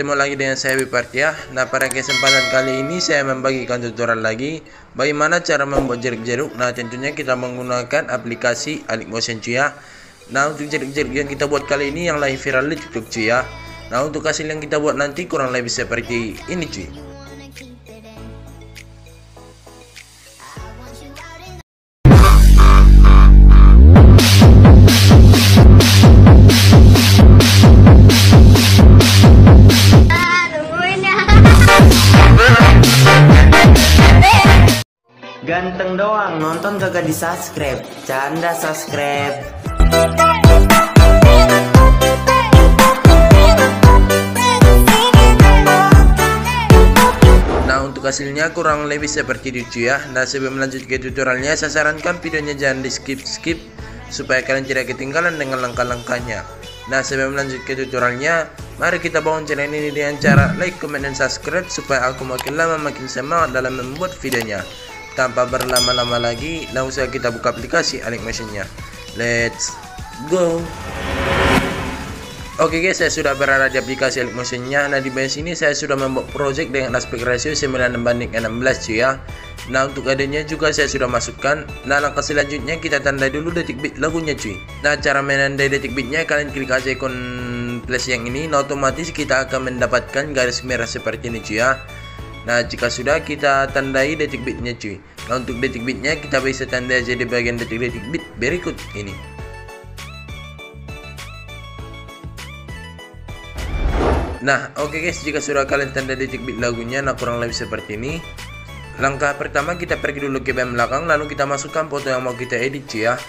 bertemu lagi dengan saya Bipartia. Nah, pada kesempatan kali ini saya membagikan tutorial lagi bagaimana cara membuat jeruk-jeruk. Nah, tentunya kita menggunakan aplikasi Motion ya. Nah, untuk jeruk-jeruk yang kita buat kali ini yang lagi viral di TikTok cuy ya. Nah, untuk hasil yang kita buat nanti kurang lebih seperti ini cuy. Nonton kagak di subscribe Canda subscribe. Nah untuk hasilnya kurang lebih seperti itu ya. Nah sebelum lanjut ke tutorialnya saya sarankan videonya jangan di skip skip Supaya kalian tidak ketinggalan dengan langkah-langkahnya. Nah sebelum lanjut ke tutorialnya Mari kita bangun channel ini dengan cara like, comment, dan subscribe Supaya aku makin lama makin semangat dalam membuat videonya Tanpa berlama-lama lagi Langsung kita buka aplikasi Alik Motionnya Let's go Oke guys, saya sudah berada di aplikasi Motionnya. Nah di bagian sini saya sudah membuat project dengan aspek ratio 9 banding 16 cuy ya. Nah untuk adanya juga saya sudah masukkan. Nah langkah selanjutnya kita tandai dulu detik bit lagunya cuy. Nah cara menandai detik bitnya kalian klik aja ikon plus yang ini. Nah otomatis kita akan mendapatkan garis merah seperti ini cuy ya. Nah jika sudah kita tandai detik bitnya cuy. Nah untuk detik bitnya kita bisa tandai aja di bagian detik-detik bit berikut ini. Nah, oke okay guys, jika sudah kalian tanda detik bit lagunya, nah kurang lebih seperti ini. Langkah pertama kita pergi dulu ke bagian belakang, lalu kita masukkan foto yang mau kita edit cuy ya.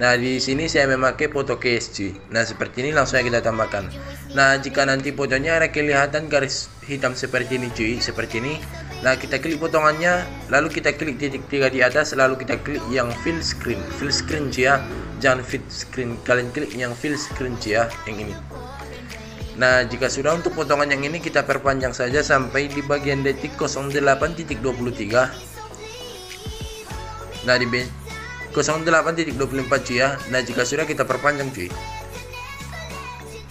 Nah, di sini saya memakai foto case cuy. Nah, seperti ini langsung kita tambahkan. Nah, jika nanti fotonya ada kelihatan garis hitam seperti ini cuy, seperti ini. Nah, kita klik potongannya, lalu kita klik titik tiga di atas, lalu kita klik yang fill screen. Fill screen cuy ya. Jangan fit screen, kalian klik yang fill screen cuy ya, yang ini. Nah, jika sudah untuk potongan yang ini kita perpanjang saja sampai di bagian detik 08.23. Nah, di 08.24 cuy ya. Nah, jika sudah kita perpanjang cuy.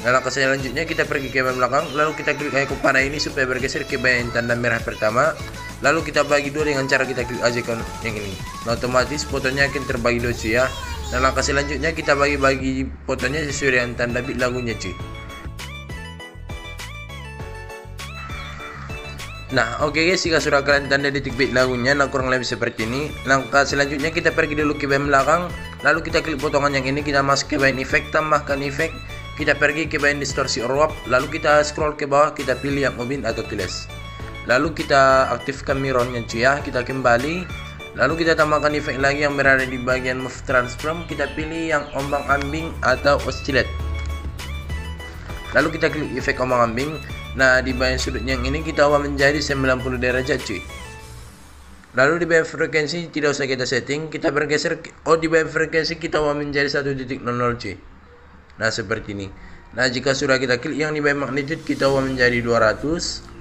Nah, langkah selanjutnya kita pergi ke bagian belakang, lalu kita klik ikon panah ini supaya bergeser ke bagian tanda merah pertama. Lalu kita bagi dua dengan cara kita klik aja yang ini. Nah, otomatis fotonya akan terbagi dua cuy ya. Nah, langkah selanjutnya kita bagi-bagi fotonya sesuai dengan tanda bit lagunya cuy. Nah oke okay guys jika sudah kalian tanda detik bit lagunya nah kurang lebih seperti ini Langkah selanjutnya kita pergi dulu ke bagian belakang Lalu kita klik potongan yang ini kita masuk ke bagian efek tambahkan efek Kita pergi ke bagian distorsi warp Lalu kita scroll ke bawah kita pilih yang ubin atau tiles. Lalu kita aktifkan mirrornya cuy ya kita kembali. Lalu kita tambahkan efek lagi yang berada di bagian move transform Kita pilih yang ombang ambing atau oscillate Lalu kita klik efek ombang ambing. Nah di bagian sudut yang ini kita ubah menjadi 90 derajat cuy. Lalu di bagian frekuensi tidak usah kita setting Kita bergeser Oh di bagian frekuensi kita ubah menjadi 1.00 cuy Nah seperti ini. Nah jika sudah kita klik yang di magnitude kita ubah menjadi 200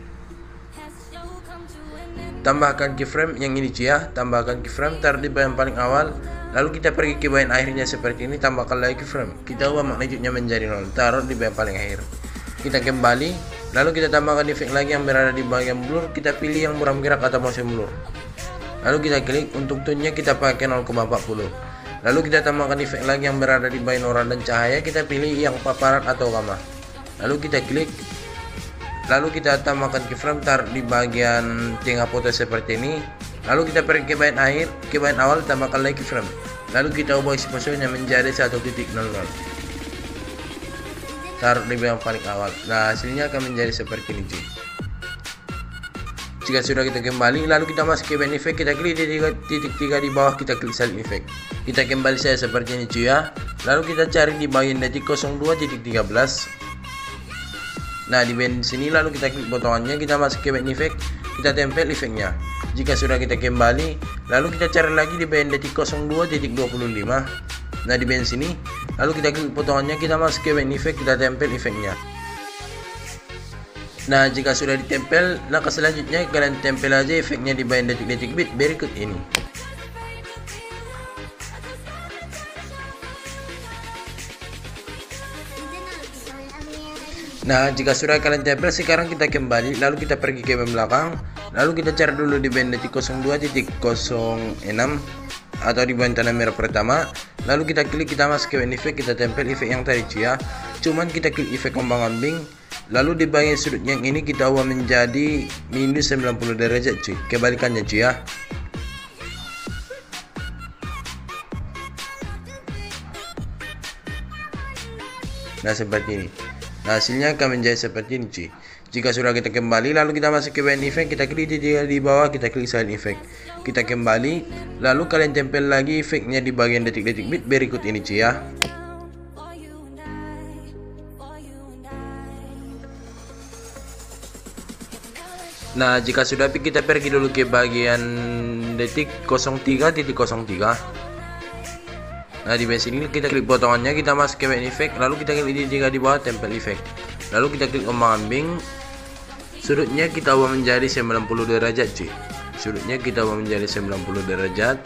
Tambahkan keyframe yang ini cuy ya. Tambahkan keyframe taruh di bagian paling awal. Lalu kita pergi ke bagian akhirnya seperti ini Tambahkan lagi keyframe. Kita ubah magnitude-nya menjadi 0 Taruh di bagian paling akhir. Kita kembali. Lalu kita tambahkan efek lagi yang berada di bagian blur, kita pilih yang muram gerak atau motion blur. Lalu kita klik untuk tone-nya kita pakai 0,40. Lalu kita tambahkan efek lagi yang berada di bagian orang dan cahaya, kita pilih yang paparan atau gamma. Lalu kita klik Lalu kita tambahkan keyframe tar di bagian tengah foto seperti ini. Lalu kita pergi ke bagian akhir, ke bagian awal tambahkan lagi keyframe. Lalu kita ubah exposure-nya menjadi 1.00 taruh di yang paling awal nah hasilnya akan menjadi seperti ini jika sudah kita kembali lalu kita masuk ke band effect kita klik titik, titik tiga di bawah kita klik salin effect. Kita kembali saya seperti ini cuy ya. Lalu kita cari di bagian detik 02 titik 13 nah di band sini lalu kita klik potongannya kita masuk ke band effect kita tempel efeknya jika sudah kita kembali lalu kita cari lagi di bagian detik 02.25 nah di bagian sini lalu kita klik potongannya kita masuk ke bagian efek kita tempel efeknya nah jika sudah ditempel langkah selanjutnya kalian tempel aja efeknya di bagian detik-detik bit berikut ini. Nah, jika sudah kalian tempel, sekarang kita kembali, lalu kita pergi ke belakang, lalu kita cari dulu di band detik 02.06 atau di bagian tanda merah pertama, lalu kita klik kita masuk ke efek, kita tempel efek yang tadi cia, cuman kita klik efek kembang ambing, lalu di bagian sudut yang ini kita ubah menjadi minus 90 derajat cuy, kebalikannya cuy ya. Nah seperti ini Nah, hasilnya akan menjadi seperti ini cuy. Jika sudah kita kembali lalu kita masuk ke bagian efek, kita klik di, di bawah, kita klik silent effect. Kita kembali, lalu kalian tempel lagi efeknya di bagian detik-detik bit berikut ini cuy ya. Nah, jika sudah kita pergi dulu ke bagian detik 03.03 Nah di base ini kita klik potongannya, kita masuk ke main effect, lalu kita klik di jika di bawah tempel effect. Lalu kita klik ombang ambing, sudutnya kita ubah menjadi 90 derajat cuy. Sudutnya kita ubah menjadi 90 derajat.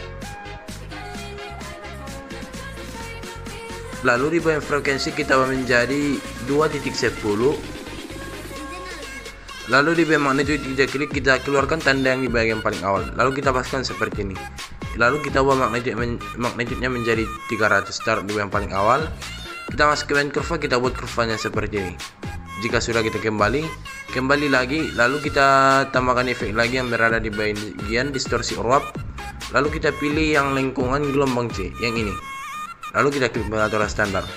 Lalu di bagian frekuensi kita ubah menjadi 2.10 Lalu di bagian magnitude kita klik kita keluarkan tanda yang di bagian paling awal. Lalu kita paskan seperti ini. Lalu kita ubah magnitude men magnitude-nya menjadi 300 start di yang paling awal. Kita masuk ke bagian kurva kita buat kurvanya seperti ini. Jika sudah kita kembali kembali lagi. Lalu kita tambahkan efek lagi yang berada di bagian distorsi uap. Lalu kita pilih yang lingkungan gelombang C yang ini. Lalu kita klik pengaturan standar.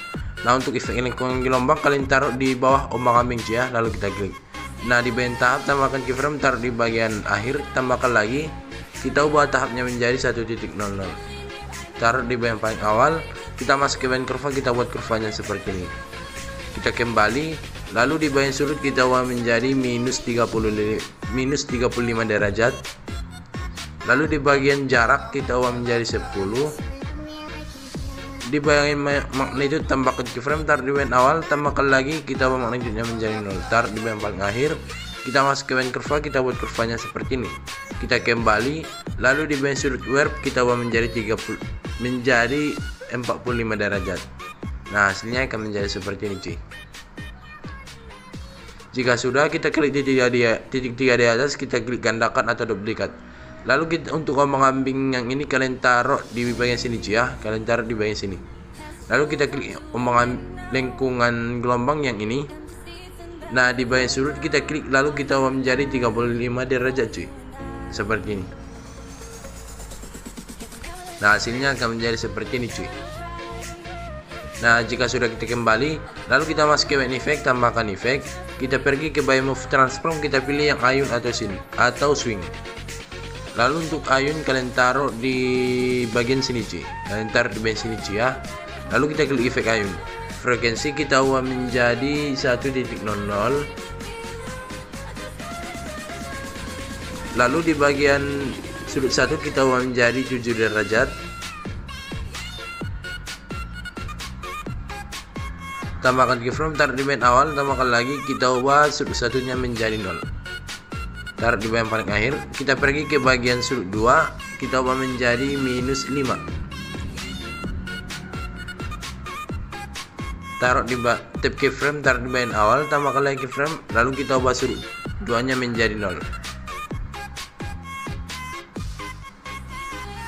Nah untuk efek lingkungan gelombang kalian taruh di bawah ombak ambing ya. Lalu kita klik nah di bagian tahap tambahkan keyframe taruh di bagian akhir tambahkan lagi. Kita ubah tahapnya menjadi 1.00 taruh di bagian paling awal kita masuk ke bagian kurva kita buat kurvanya seperti ini. Kita kembali lalu di bagian sudut kita ubah menjadi minus 30 minus 35 derajat. Lalu di bagian jarak kita ubah menjadi 10 di bagian magnitude tambahkan keyframe taruh di bagian awal tambahkan lagi kita ubah magnitude menjadi 0 taruh di bagian paling akhir kita masuk ke bagian kurva kita buat kurvanya seperti ini. Kita kembali lalu di bagian sudut warp kita ubah menjadi 30 menjadi 45 derajat. Nah hasilnya akan menjadi seperti ini cuy jika sudah kita klik di di titik tiga di atas kita klik gandakan atau duplikat lalu kita untuk ombang-ambing yang ini kalian taruh di bagian sini cuy ya. Kalian taruh di bagian sini. Lalu kita klik ombang lingkungan gelombang yang ini. Nah di bagian sudut kita klik lalu kita menjadi 35 derajat cuy Seperti ini. Nah hasilnya akan menjadi seperti ini cuy Nah jika sudah kita kembali Lalu kita masuk ke bagian efek tambahkan efek Kita pergi ke bagian move transform kita pilih yang ayun atau sini Atau swing Lalu untuk ayun kalian taruh di bagian sini cuy Kalian taruh di bagian sini cuy ya. Lalu kita klik efek ayun. Frekuensi kita ubah menjadi 1.00 lalu di bagian sudut satu kita ubah menjadi 7 derajat. Tambahkan keyframe taruh di main awal. Tambahkan lagi kita ubah sudut satunya menjadi 0 taruh di bagian paling akhir kita pergi ke bagian sudut 2 kita ubah menjadi minus 5 taruh di tip keyframe taruh di bagian awal tambahkan lagi keyframe lalu kita ubah sudut duanya menjadi nol.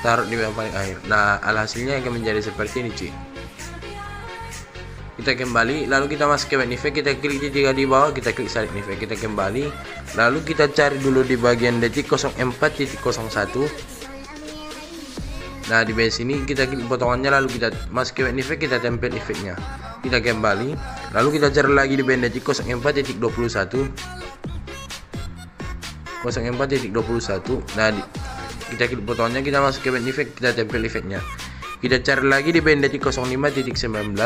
Taruh di bagian paling akhir. Nah alhasilnya akan menjadi seperti ini cuy kita kembali lalu kita masuk ke bagian effect kita klik di tiga di bawah kita klik select effect kita kembali. Lalu kita cari dulu di bagian detik 04.01 nah di bagian sini kita klik potongannya lalu kita masuk ke bagian effect kita tempel efeknya kita kembali lalu kita cari lagi di band detik 04.21 04.21 nah di, kita klik potongannya kita masuk ke band effect kita tempel efeknya kita cari lagi di band detik 05.19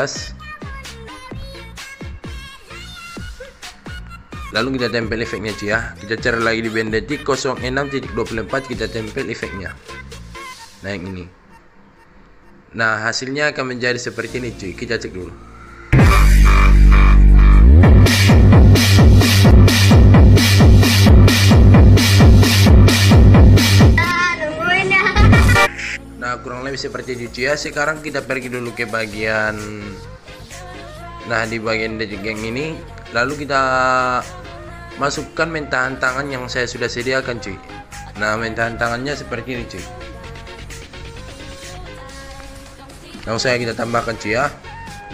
lalu kita tempel efeknya cuy ya. Kita cari lagi di band detik 06.24 kita tempel efeknya. Nah yang ini. Nah hasilnya akan menjadi seperti ini cuy kita cek dulu. Nah kurang lebih seperti itu ya. Sekarang kita pergi dulu ke bagian Nah di bagian detik yang ini. Lalu kita Masukkan mentahan tangan yang saya sudah sediakan cuy Nah mentahan tangannya seperti ini cuy Langsung saya kita tambahkan cuy ya.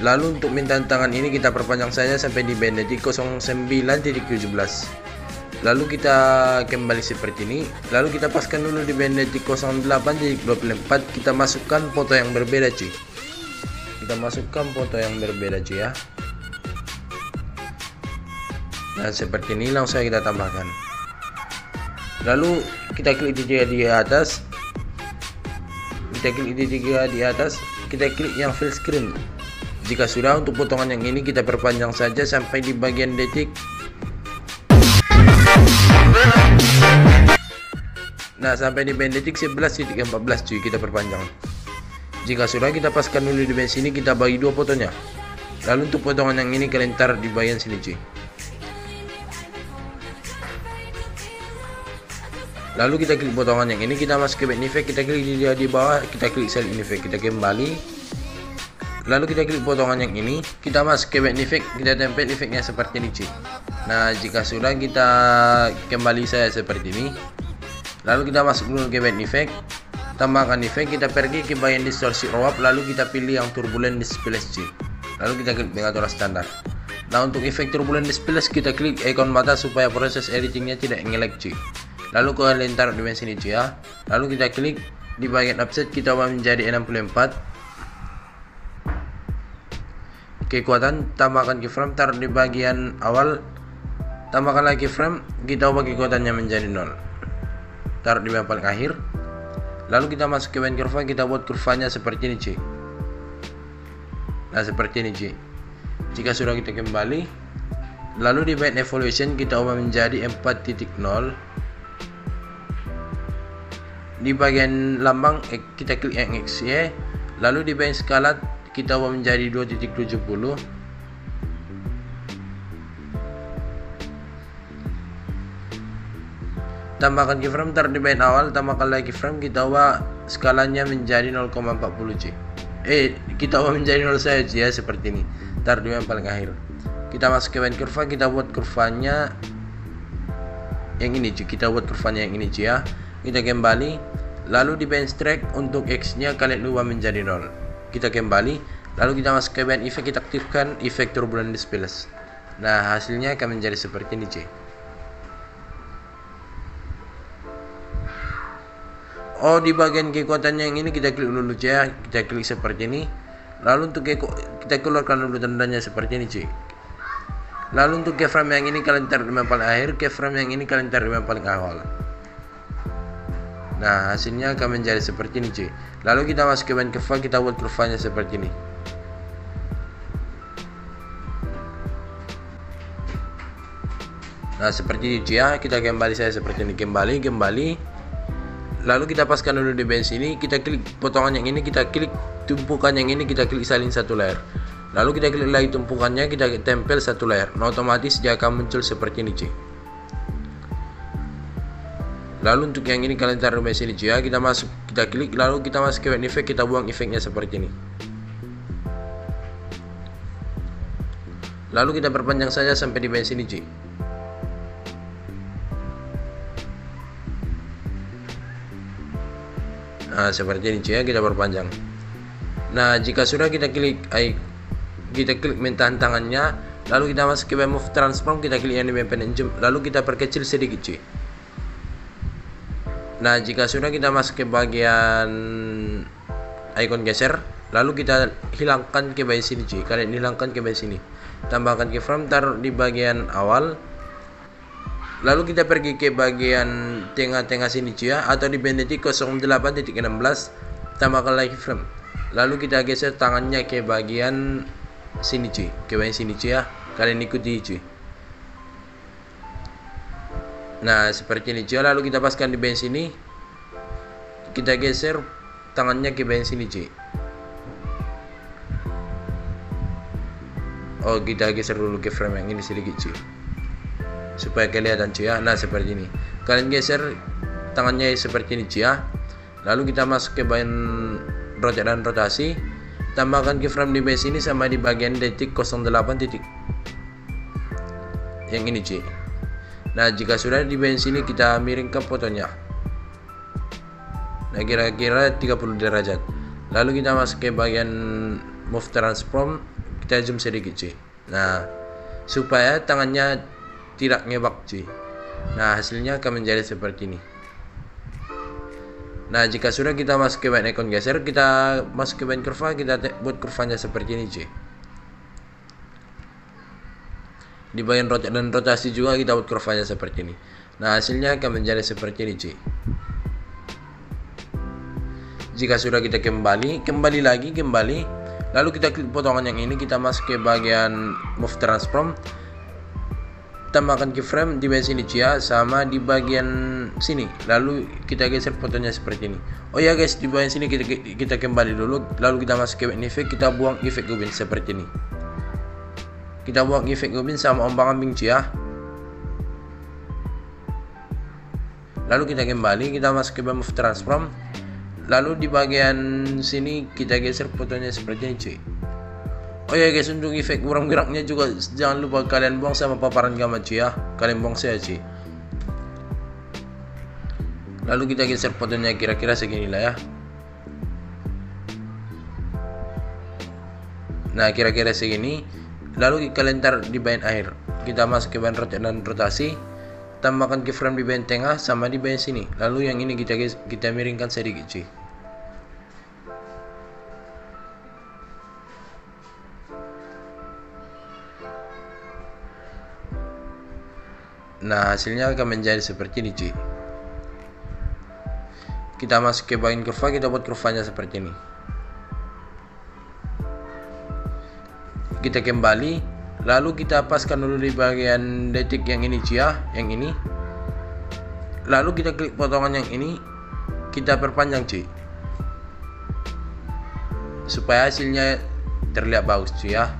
Lalu untuk mentahan tangan ini kita perpanjang saja sampai di band detik 09.17 lalu kita kembali seperti ini. Lalu kita paskan dulu di band detik 08 jadi 24 kita masukkan foto yang berbeda cuy kita masukkan foto yang berbeda cuy ya nah seperti ini langsung kita tambahkan. Lalu kita klik tiga di atas. Kita klik tiga di atas. Kita klik yang full screen. Jika sudah untuk potongan yang ini kita perpanjang saja sampai di bagian detik. Nah sampai di band detik 11.14 cuy kita perpanjang. Jika sudah kita paskan dulu di band sini kita bagi dua fotonya Lalu untuk potongan yang ini kalian taruh di bagian sini cuy Lalu kita klik potongan yang ini kita masuk ke back effect kita klik di, di bawah kita klik sel effect kita kembali. Lalu kita klik potongan yang ini kita masuk ke back effect kita tempel efeknya seperti ini cuy Nah jika sudah kita kembali saya seperti ini. Lalu kita masuk dulu ke band effect tambahkan effect kita pergi ke bagian distorsi RAW lalu kita pilih yang turbulent display C lalu kita klik pengaturan standar. Nah untuk efek turbulent display kita klik ikon mata supaya proses editingnya tidak ngelag cuy lalu kalian taruh di sini cuy ya. Lalu kita klik di bagian offset kita ubah menjadi 64 kekuatan tambahkan keyframe taruh di bagian awal. Tambahkan lagi frame kita ubah kekuatannya menjadi 0 taruh di paling akhir. Lalu kita masuk ke band kurva kita buat kurvanya seperti ini cuy nah seperti ini cuy jika sudah kita kembali lalu di band evolution kita ubah menjadi 4.0 di bagian lambang eh, kita klik yang XY lalu di band skala kita ubah menjadi 2.70 tambahkan keyframe taruh di bagian awal tambahkan lagi keyframe kita ubah skalanya menjadi 0,40 c eh kita ubah menjadi 0 saja ya seperti ini. Taruh di yang paling akhir. Kita masuk ke bagian kurva kita buat kurvanya yang ini cuy kita buat kurvanya yang ini cuy ya. Kita kembali lalu di bench track untuk X nya kalian ubah menjadi 0 kita kembali. Lalu kita masuk ke band effect kita aktifkan efek turbulent display nah hasilnya akan menjadi seperti ini cuy oh di bagian kekuatannya yang ini kita klik dulu ya. Kita klik seperti ini. Lalu untuk kita keluarkan dulu tandanya seperti ini cuy lalu untuk keyframe yang ini kalian taruh di paling akhir keyframe yang ini kalian taruh di paling awal nah hasilnya akan menjadi seperti ini cuy. Lalu kita masuk ke band curve kita buat kurvanya seperti ini. Nah seperti itu ya. Kita kembali saya seperti ini. Kembali kembali. Lalu kita paskan dulu di bench ini. Kita klik potongan yang ini kita klik tumpukan yang ini kita klik salin satu layer. Lalu kita klik lagi tumpukannya kita tempel satu layer. Nah otomatis dia akan muncul seperti ini cuy lalu untuk yang ini kalian taruh di sini ya. Kita masuk kita klik lalu kita masuk ke effect kita buang efeknya seperti ini. Lalu kita perpanjang saja sampai di cuy nah seperti ini cuy ya kita perpanjang. Nah jika sudah kita klik ay, kita klik mentahan tangannya lalu kita masuk ke move transform kita klik yang di lalu kita perkecil sedikit cuy nah jika sudah kita masuk ke bagian icon geser lalu kita hilangkan ke bagian sini cuy kalian hilangkan ke bagian sini tambahkan keyframe taruh di bagian awal Lalu kita pergi ke bagian tengah-tengah sini cuy ya atau di band detik 08.16 tambahkan lagi frame. Lalu kita geser tangannya ke bagian sini cuy, ke bagian sini cuy ya. Kalian ikuti cuy. Nah, seperti ini. Jika lalu kita paskan di band sini, kita geser tangannya ke band sini, Ci. Oh, kita geser dulu ke frame yang ini sedikit, Ci. Supaya kelihatan, Ci ya. Nah, seperti ini. Kalian geser tangannya seperti ini, Ci ya. Lalu kita masuk ke bagian rotate dan rotasi. Tambahkan keyframe di base ini sama di bagian detik 08 titik. Yang ini, Ci. Nah, jika sudah di band sini kita miringkan fotonya. Nah, kira-kira 30 derajat. Lalu kita masuk ke bagian move transform, kita zoom sedikit, cuy. Nah, supaya tangannya tidak ngebak, cuy. Nah, hasilnya akan menjadi seperti ini. Nah, jika sudah kita masuk ke bagian icon geser, kita masuk ke bagian kurva, kita buat kurvanya seperti ini, cuy. Di bagian rota dan rotasi juga kita buat kurvanya seperti ini. Nah hasilnya akan menjadi seperti ini cuy jika sudah kita kembali kembali lagi kembali. Lalu kita klik potongan yang ini kita masuk ke bagian move transform. Tambahkan keyframe di bagian sini cia sama di bagian sini. Lalu kita geser fotonya seperti ini. Oh ya guys di bagian sini kita kita kembali dulu. Lalu kita masuk ke efek kita buang efek gobin seperti ini kita buat efek gobin sama ombang ambing ya. Lalu kita kembali kita masuk ke move transform. Lalu di bagian sini kita geser fotonya seperti ini cuy. Oh ya guys untuk efek kurang geraknya juga jangan lupa kalian buang sama paparan gamma cuy ya. Kalian buang saya cuy. Lalu kita geser fotonya kira-kira segini lah ya. Nah kira-kira segini lalu kalian taruh di bagian akhir kita masuk ke bagian rotate dan rotasi tambahkan keyframe di bagian tengah sama di bagian sini. Lalu yang ini kita kita miringkan sedikit cuy. Nah hasilnya akan menjadi seperti ini cuy. Kita masuk ke bagian kurva kita buat kurvanya seperti ini kita kembali. Lalu kita paskan dulu di bagian detik yang ini cia yang ini. Lalu kita klik potongan yang ini. Kita perpanjang cuy supaya hasilnya terlihat bagus cuy ya.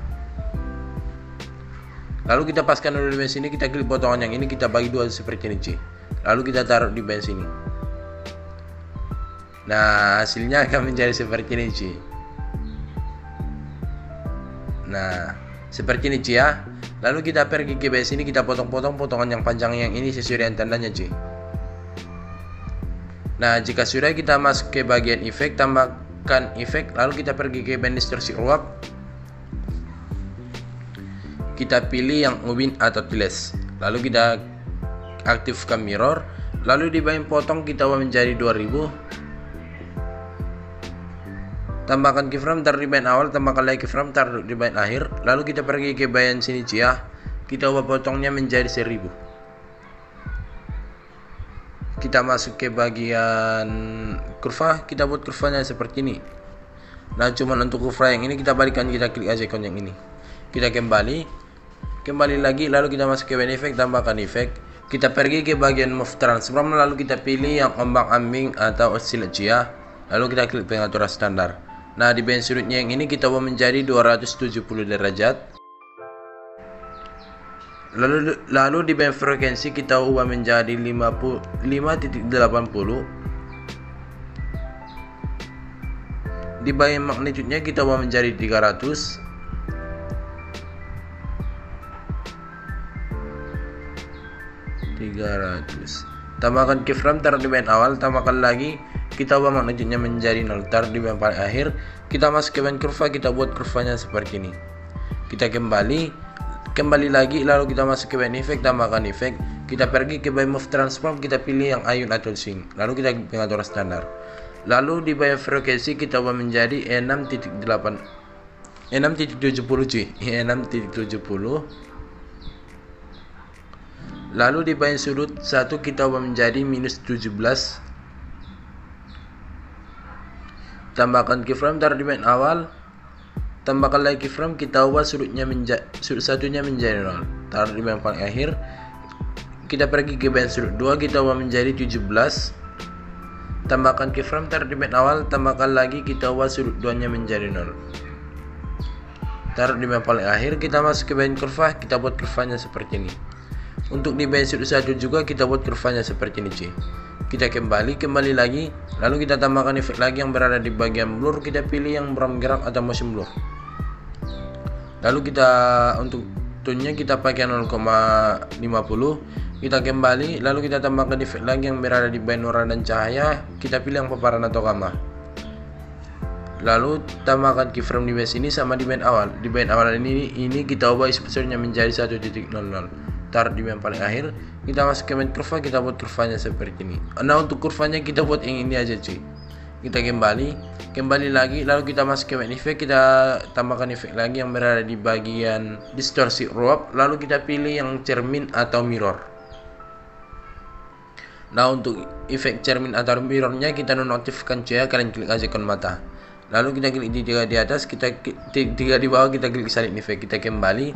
Lalu kita paskan dulu di sini kita klik potongan yang ini. Kita bagi dua seperti ini cuy lalu kita taruh di band sini nah hasilnya akan menjadi seperti ini cuy Nah, seperti ini cuy ya. Lalu kita pergi ke base ini kita potong-potong potongan yang panjang yang ini sesuai dengan tandanya cuy. Nah, jika sudah kita masuk ke bagian efek, tambahkan efek, lalu kita pergi ke band distorsi uap. Kita pilih yang ubin atau tiles. Lalu kita aktifkan mirror, lalu di bagian potong kita menjadi 2000 tambahkan keyframe taruh di bagian awal tambahkan lagi keyframe taruh di bagian akhir. Lalu kita pergi ke bagian sini cia kita ubah potongnya menjadi 1000 kita masuk ke bagian kurva. Kita buat kurvanya seperti ini. Nah cuman untuk kurva yang ini kita balikan. Kita klik aja ikon yang ini. Kita kembali. Kembali lagi lalu kita masuk ke bagian efek tambahkan efek kita pergi ke bagian move transform lalu kita pilih yang ombang ambing atau oscillate lalu kita klik pengaturan standar Nah, di band sudutnya yang ini kita ubah menjadi 270 derajat. Lalu lalu di band frekuensi kita ubah menjadi 5.80. Di band magnitudenya kita ubah menjadi 300. Tiga ratus. Tambahkan keyframe taruh di band awal, tambahkan lagi kita ubah magnetudnya menjadi 0 taruh di bagian paling akhir. Kita masuk ke bagian kurva kita buat kurvanya seperti ini. Kita kembali kembali lagi lalu kita masuk ke bagian efek tambahkan efek kita pergi ke bagian move transform kita pilih yang ayun atau swing lalu kita pengaturan standar. Lalu di bagian frekuensi kita ubah menjadi 6.8 6.70 cuy 6.70 lalu di bagian sudut satu kita ubah menjadi minus 17 tambahkan keyframe taruh di awal. Tambahkan lagi keyframe kita ubah sudutnya menjadi sudut satunya menjadi nol. Taruh di main paling akhir. Kita pergi ke bayan sudut 2 kita ubah menjadi 17 tambahkan keyframe taruh di bayan awal. Tambahkan lagi kita ubah sudut 2 nya menjadi 0 taruh di bayan paling akhir kita masuk ke bayan kurva. Kita buat kurvanya seperti ini untuk di bayan sudut 1 juga kita buat kurvanya seperti ini cuy kita kembali kembali lagi lalu kita tambahkan efek lagi yang berada di bagian blur kita pilih yang bergerak atau motion blur. Lalu kita untuk tone kita pakai 0,50 kita kembali lalu kita tambahkan efek lagi yang berada di binaural dan cahaya kita pilih yang paparan atau gamma. Lalu tambahkan keyframe di base ini sama di band awal. Di band awal ini ini kita ubah exposure-nya menjadi 1.00 taruh di band paling akhir kita masuk ke band kurva kita buat kurvanya seperti ini. Nah untuk kurvanya kita buat yang ini aja cuy. Kita kembali kembali lagi lalu kita masuk ke main effect kita tambahkan efek lagi yang berada di bagian distorsi ruap lalu kita pilih yang cermin atau mirror. Nah untuk efek cermin atau mirrornya kita nonaktifkan cuy ya. Kalian klik aja ikon mata. Lalu kita klik di tiga di atas kita tiga di bawah kita klik salin efek kita kembali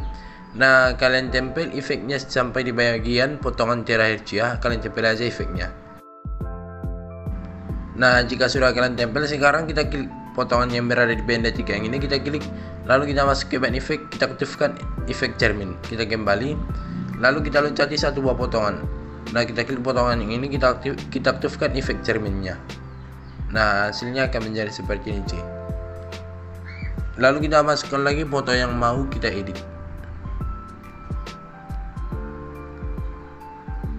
nah kalian tempel efeknya sampai di bagian potongan terakhir ya kalian tempel aja efeknya Nah, jika sudah kalian tempel, sekarang kita klik potongan yang berada di benda 3 yang ini, kita klik, lalu kita masuk ke band effect, kita aktifkan efek cermin. Kita kembali, lalu kita loncati satu buah potongan. Nah, kita klik potongan yang ini, kita aktif, kita aktifkan efek cerminnya. Nah, hasilnya akan menjadi seperti ini, cuy. Lalu kita masukkan lagi foto yang mau kita edit.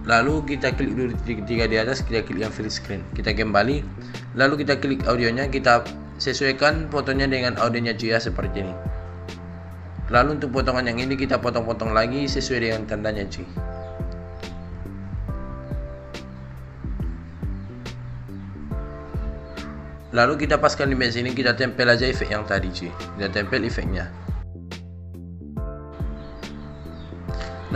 Lalu kita klik dulu tiga di atas kita klik yang full screen. Kita kembali lalu kita klik audionya kita sesuaikan fotonya dengan audionya ya seperti ini. Lalu untuk potongan yang ini kita potong-potong lagi sesuai dengan tandanya cuy lalu kita paskan di sini kita tempel aja efek yang tadi cuy kita tempel efeknya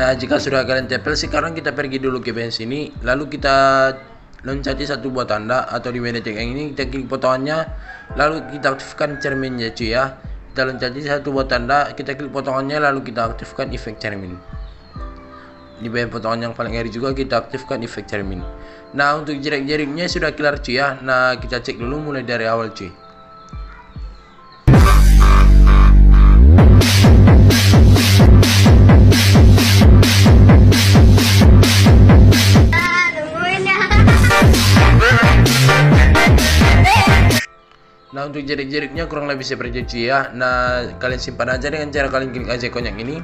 Nah, jika sudah kalian tempel, sekarang kita pergi dulu ke band sini, lalu kita loncati satu buah tanda atau di yang ini kita klik potongannya, lalu kita aktifkan cerminnya cuy ya. Kita loncati satu buah tanda, kita klik potongannya, lalu kita aktifkan efek cermin. Di bagian potongan yang paling akhir juga kita aktifkan efek cermin. Nah, untuk jerik-jeriknya sudah kelar cuy ya. Nah, kita cek dulu mulai dari awal cuy. Untuk jerik-jeriknya kurang lebih seperti itu ya. Nah kalian simpan aja dengan cara kalian klik aja ikon yang ini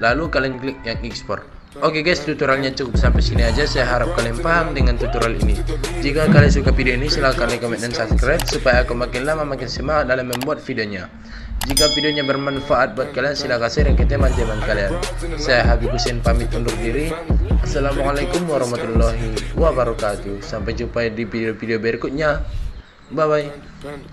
Lalu kalian klik yang export Oke guys tutorialnya cukup sampai sini aja. Saya harap kalian paham dengan tutorial ini. Jika kalian suka video ini silahkan like, comment, dan subscribe Supaya aku makin lama makin semangat dalam membuat videonya. Jika videonya bermanfaat buat kalian silahkan share ke teman-teman kalian. Saya Habib Hussein pamit undur diri. Assalamualaikum warahmatullahi wabarakatuh. Sampai jumpa di video-video berikutnya. Bye bye